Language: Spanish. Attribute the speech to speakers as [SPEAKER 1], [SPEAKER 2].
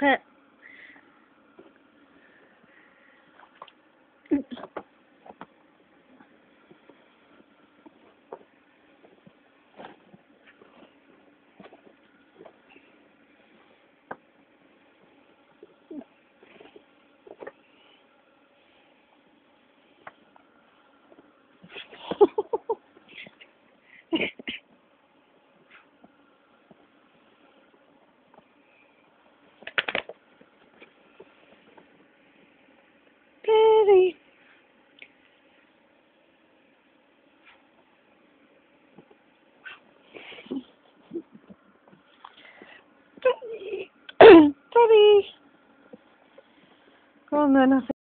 [SPEAKER 1] But. Daddy. Daddy. Go on then,